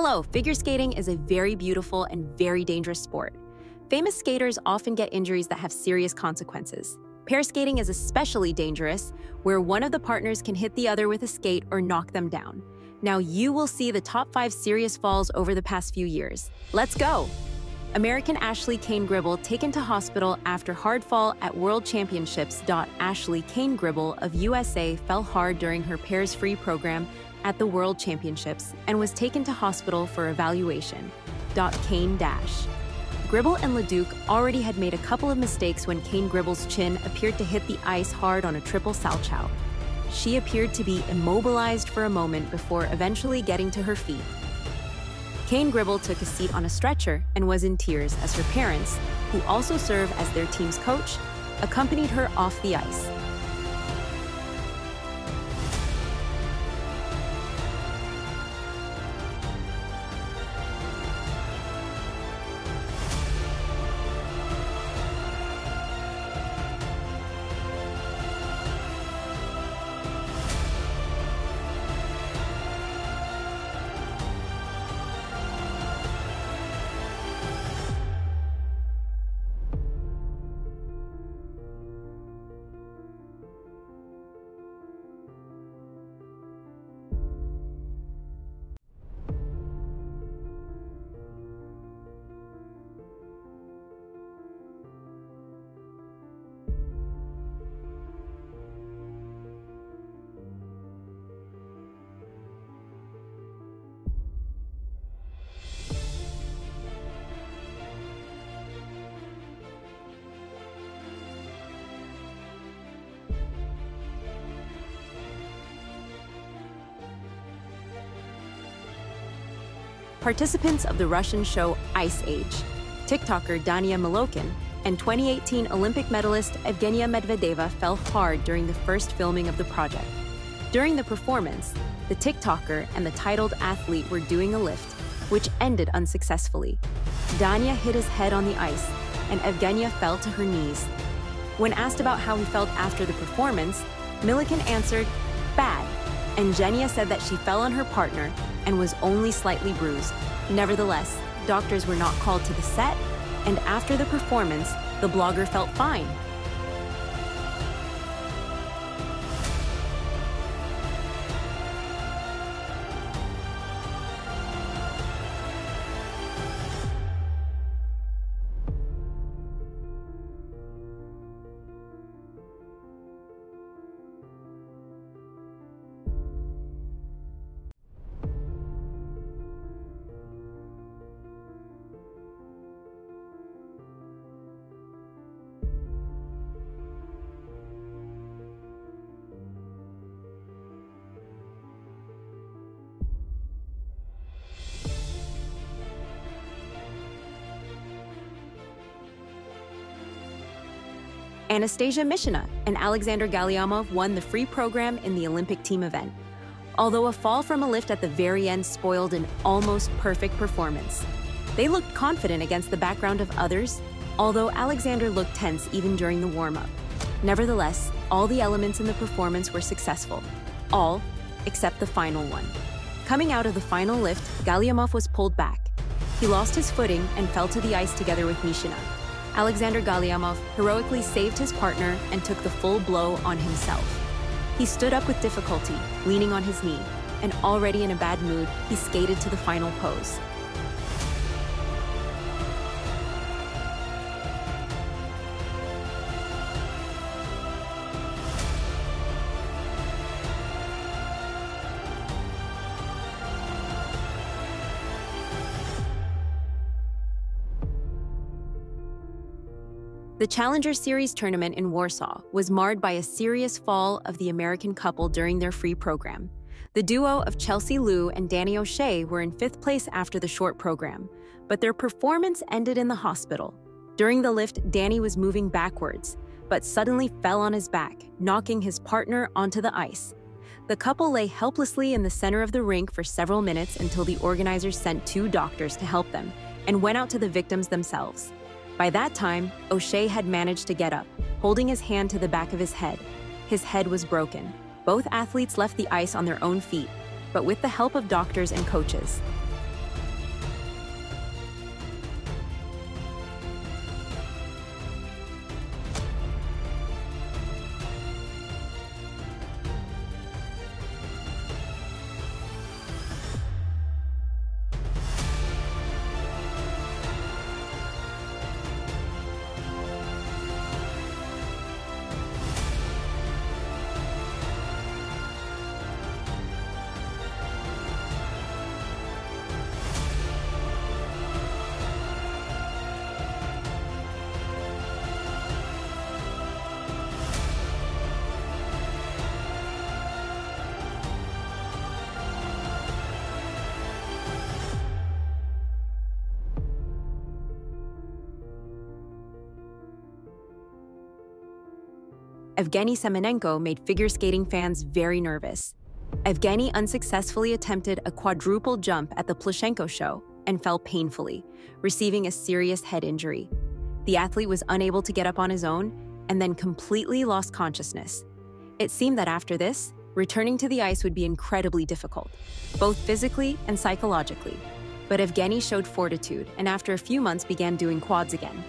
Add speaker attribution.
Speaker 1: Hello, figure skating is a very beautiful and very dangerous sport. Famous skaters often get injuries that have serious consequences. Pair skating is especially dangerous, where one of the partners can hit the other with a skate or knock them down. Now you will see the top five serious falls over the past few years. Let's go! American Ashley Cain Gribble taken to hospital after hard fall at World Championships. Ashley Cain Gribble of USA fell hard during her pairs free program at the World Championships and was taken to hospital for evaluation. Cain Dash. Gribble and Leduc already had made a couple of mistakes when Cain Gribble's chin appeared to hit the ice hard on a triple salchow. She appeared to be immobilized for a moment before eventually getting to her feet. Cain Gribble took a seat on a stretcher and was in tears as her parents, who also serve as their team's coach, accompanied her off the ice. Participants of the Russian show Ice Age, TikToker Dania Milokhin, and 2018 Olympic medalist Evgenia Medvedeva fell hard during the first filming of the project. During the performance, the TikToker and the titled athlete were doing a lift, which ended unsuccessfully. Dania hit his head on the ice, and Evgenia fell to her knees. When asked about how he felt after the performance, Milokhin answered, bad, and Genia said that she fell on her partner and was only slightly bruised. Nevertheless, doctors were not called to the set, and after the performance, the blogger felt fine Anastasia Mishina and Alexander Galyamov won the free program in the Olympic team event. Although a fall from a lift at the very end spoiled an almost perfect performance. They looked confident against the background of others, although Alexander looked tense even during the warm-up. Nevertheless, all the elements in the performance were successful. All, except the final one. Coming out of the final lift, Galyamov was pulled back. He lost his footing and fell to the ice together with Mishina. Alexander Galyamov heroically saved his partner and took the full blow on himself. He stood up with difficulty, leaning on his knee, and already in a bad mood, he skated to the final pose. The Challenger Series tournament in Warsaw was marred by a serious fall of the American couple during their free program. The duo of Chelsea Liu and Danny O'Shea were in fifth place after the short program, but their performance ended in the hospital. During the lift, Danny was moving backwards, but suddenly fell on his back, knocking his partner onto the ice. The couple lay helplessly in the center of the rink for several minutes until the organizers sent two doctors to help them and went out to the victims themselves. By that time, O'Shea had managed to get up, holding his hand to the back of his head. His head was broken. Both athletes left the ice on their own feet, but with the help of doctors and coaches. Evgeny Semenenko made figure skating fans very nervous. Evgeny unsuccessfully attempted a quadruple jump at the Plushenko show and fell painfully, receiving a serious head injury. The athlete was unable to get up on his own and then completely lost consciousness. It seemed that after this, returning to the ice would be incredibly difficult, both physically and psychologically. But Evgeny showed fortitude and after a few months began doing quads again.